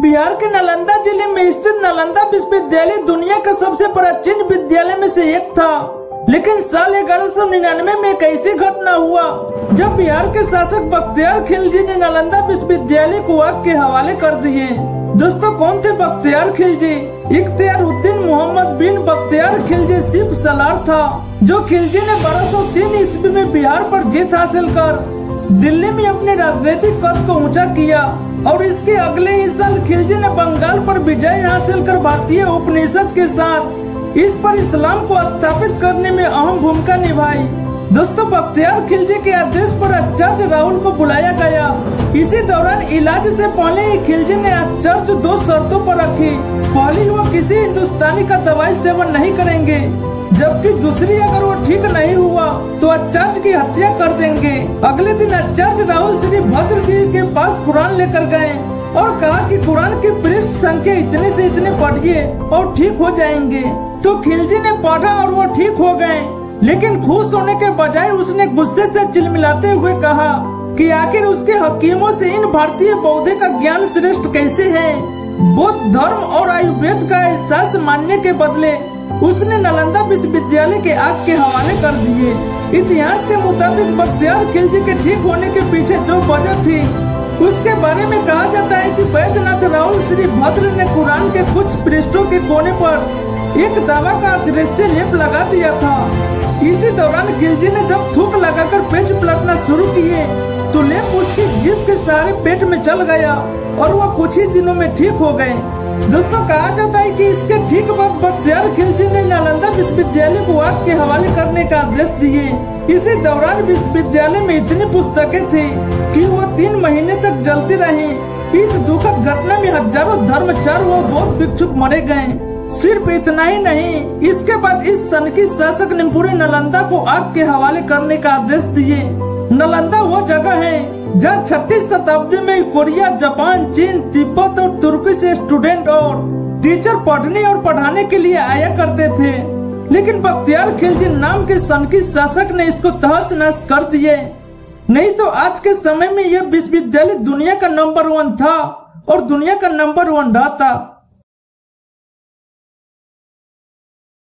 बिहार के नालंदा ज़िले में स्थित नालंदा विश्वविद्यालय दुनिया का सबसे प्राचीन विद्यालय में से एक था। लेकिन साल ग्यारह सौ निन्यानवे में एक ऐसी घटना हुआ, जब बिहार के शासक बख्तियार खिलजी ने नालंदा विश्वविद्यालय को आग के हवाले कर दिए। दोस्तों, कौन थे बख्तियार खिलजी? इख्तियार उद्दीन मोहम्मद बिन बख्तियार खिलजी सिर्फ़ सलार था, जो खिलजी ने बारह सौ तीन ईस्वी में बिहार पर जीत हासिल कर। दिल्ली में अपने राजनीतिक पद को ऊँचा किया और इसके अगले ही साल खिलजी ने बंगाल पर विजय हासिल कर भारतीय उपनिषद के साथ इस पर इस्लाम को स्थापित करने में अहम भूमिका निभाई। दोस्तों, बख्तियार खिलजी के आदेश पर आचार्य राहुल को बुलाया गया। इसी दौरान इलाज से पहले ही खिलजी ने आचार्य दो शर्तों पर रखी। पहली, वो किसी हिंदुस्तानी का दवाई सेवन नहीं करेंगे। जबकि दूसरी अगर वो ठीक नहीं हुआ तो आचार्य की हत्या कर देंगे। अगले दिन आचार्य राहुल श्री भद्र जी के पास कुरान लेकर गए और कहा कि कुरान की पृष्ठ संख्या इतने से इतने पढ़िए और ठीक हो जाएँगे। तो खिलजी ने पढ़ा और वो ठीक हो गए। लेकिन खुश होने के बजाय उसने गुस्से से चिलमिलाते हुए कहा कि आखिर उसके हकीमों से इन भारतीय पौधे का ज्ञान श्रेष्ठ कैसे है? बौद्ध धर्म और आयुर्वेद का एहसास मानने के बदले उसने नालंदा विश्वविद्यालय के आग के हवाले कर दिए। इतिहास के मुताबिक बख्तियार खिलजी के ठीक होने के पीछे जो वजह थी, उसके बारे में कहा जाता है कि बैद्यनाथ राहुल श्री भद्र ने कुरान के कुछ पृष्ठों के कोने पर एक दवा का दृश्य लेप लगा दिया था। इसी दौरान खिलजी ने जब थूक लगाकर पेट पलटना शुरू किए तो लेप उसकी जीभ के सारे पेट में चल गया और वह कुछ ही दिनों में ठीक हो गए। दोस्तों, कहा जाता है कि इसके ठीक बाद बख्तियार खिलजी ने नालंदा विश्वविद्यालय को आग के हवाले करने का आदेश दिए। इसी दौरान विश्वविद्यालय में इतनी पुस्तकें थी कि वो तीन महीने तक जलती रही। इस दुखद घटना में हज़ारों धर्मचार व बौद्ध भिक्षुक मरे गए। सिर्फ़ इतना ही नहीं, इसके बाद इस सन की शासक ने पूरे नालंदा को आग के हवाले करने का आदेश दिए। नालंदा वो जगह है जहाँ छत्तीस शताब्दी में कोरिया, जापान, चीन, तिब्बत और तुर्की स्टूडेंट और टीचर पढ़ने और पढ़ाने के लिए आया करते थे। लेकिन बख्तियार खिलजी नाम के सनकी शासक ने इसको तहस नहस कर दिए। नहीं तो आज के समय में यह विश्वविद्यालय दुनिया का नंबर वन था और दुनिया का नंबर वन रहता।